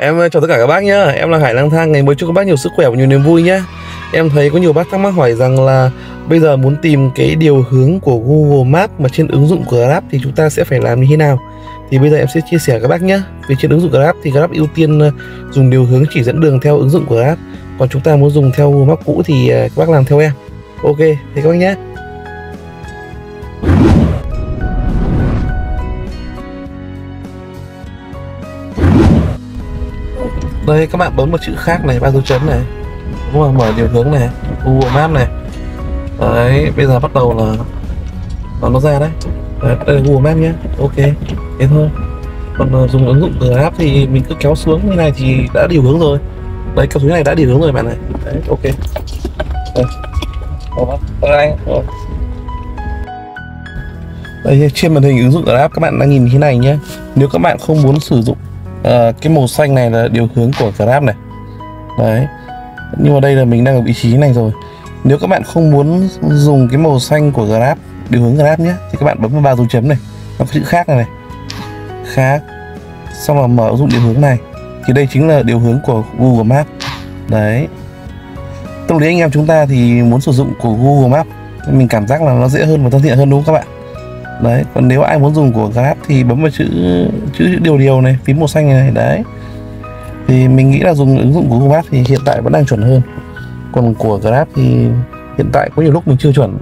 Em ờ, chào tất cả các bác nhá, em là Hải lang thang, ngày mới chúc các bác nhiều sức khỏe và nhiều niềm vui nhá. Em thấy có nhiều bác thắc mắc hỏi rằng là bây giờ muốn tìm cái điều hướng của Google Maps mà trên ứng dụng của Grab thì chúng ta sẽ phải làm như thế nào? Thì bây giờ em sẽ chia sẻ các bác nhé. Vì trên ứng dụng Grab thì Grab ưu tiên ờ, dùng điều hướng chỉ dẫn đường theo ứng dụng của Grab. Còn chúng ta muốn dùng theo Google Maps cũ thì ờ, các bác làm theo em. Ok, thế các bác nhé. Đây các bạn bấm một chữ khác này ba dấu chấm này. Đúng không mở điều hướng này Google map này. Đấy bây giờ bắt đầu là nó nó ra đấy. Đấy, đây là Google map nhé. Ok thế thôi. Còn ờ, dùng ứng dụng Grab thì mình cứ kéo xuống. Như này thì đã điều hướng rồi. Đấy cái thứ này đã điều hướng rồi bạn này đấy ok. Đây. Đây, đây trên màn hình ứng dụng Grab các bạn đang nhìn thế này nhé. Nếu các bạn không muốn sử dụng à, cái màu xanh này là điều hướng của Grab này. Đấy. Nhưng mà đây là mình đang ở vị trí này rồi. Nếu các bạn không muốn dùng cái màu xanh của Grab điều hướng Grab nhé thì các bạn bấm vào ba dấu chấm này. Nó có chữ khác này này. Khác. Xong là mở ứng dụng điều hướng này. Thì đây chính là điều hướng của Google Maps. Đấy. Tâm lý anh em chúng ta thì muốn sử dụng của Google Maps mình cảm giác là nó dễ hơn và thân thiện hơn đúng không các bạn? Đấy, còn nếu ai muốn dùng của Grab thì bấm vào chữ chữ điều điều này, phím màu xanh này, đấy. Thì mình nghĩ là dùng ứng dụng của Google Maps thì hiện tại vẫn đang chuẩn hơn. Còn của Grab thì hiện tại có nhiều lúc mình chưa chuẩn.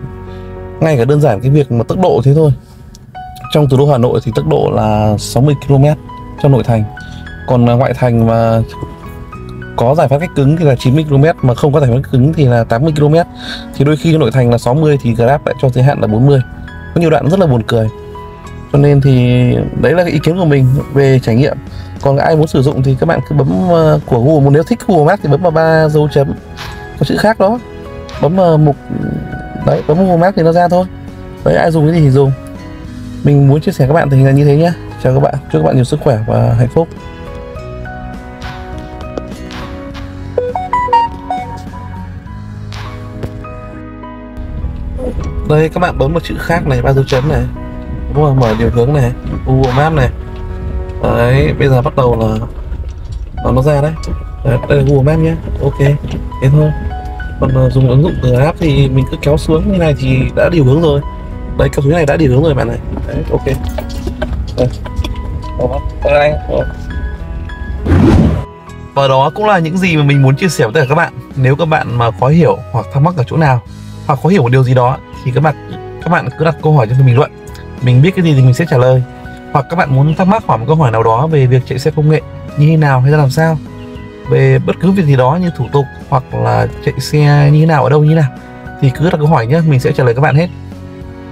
Ngay cả đơn giản cái việc mà tốc độ thế thôi. Trong thủ đô Hà Nội thì tốc độ là 60 km trong nội thành. Còn à, ngoại thành mà có giải pháp cách cứng thì là 90 km mà không có giải pháp cách cứng thì là 80 km thì đôi khi nội thành là 60 thì Grab lại cho giới hạn là 40 có nhiều đoạn rất là buồn cười. Cho nên thì đấy là cái ý kiến của mình về trải nghiệm. Còn ai muốn sử dụng thì các bạn cứ bấm ờ, của Google. Nếu thích Google Maps thì bấm vào ba dấu chấm. Có chữ khác đó. Bấm vào mục, đấy, bấm Google Maps thì nó ra thôi. Đấy, ai dùng cái gì thì dùng. Mình muốn chia sẻ các bạn tình hình là như thế nhé chào các bạn. Chúc các bạn nhiều sức khỏe và hạnh phúc. Đây các bạn bấm một chữ khác này ba dấu chấm này. Đúng không mở điều hướng này. Google map này. Đấy bây giờ bắt đầu là nó nó ra đấy, đấy đây là Google map nhé. Ok thế thôi. Còn uh, dùng ứng dụng từ app thì mình cứ kéo xuống. Như này thì đã điều hướng rồi. Đấy cái xuống này đã điều hướng rồi bạn này. Đấy ok. Đây. đây và đó cũng là những gì mà mình muốn chia sẻ với tất cả các bạn. Nếu các bạn mà khó hiểu hoặc thắc mắc ở chỗ nào hoặc khó hiểu một điều gì đó, thì các bạn các bạn cứ đặt câu hỏi trong phần bình luận. Mình biết cái gì thì mình sẽ trả lời. Hoặc các bạn muốn thắc mắc hỏi một câu hỏi nào đó về việc chạy xe công nghệ như thế nào hay là làm sao. Về bất cứ việc gì đó như thủ tục hoặc là chạy xe như thế nào, ở đâu như thế nào, thì cứ đặt câu hỏi nhé mình sẽ trả lời các bạn hết.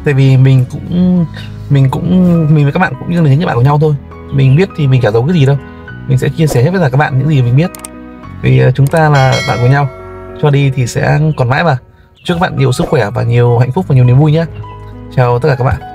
Tại vì mình cũng mình cũng mình với các bạn cũng như là những bạn của nhau thôi. Mình biết thì mình chả giấu cái gì đâu. Mình sẽ chia sẻ hết với cả các bạn những gì mình biết. Vì ờ, chúng ta là bạn của nhau. Cho đi thì sẽ còn mãi mà chúc các bạn nhiều sức khỏe và nhiều hạnh phúc và nhiều niềm vui nhé. Chào tất cả các bạn.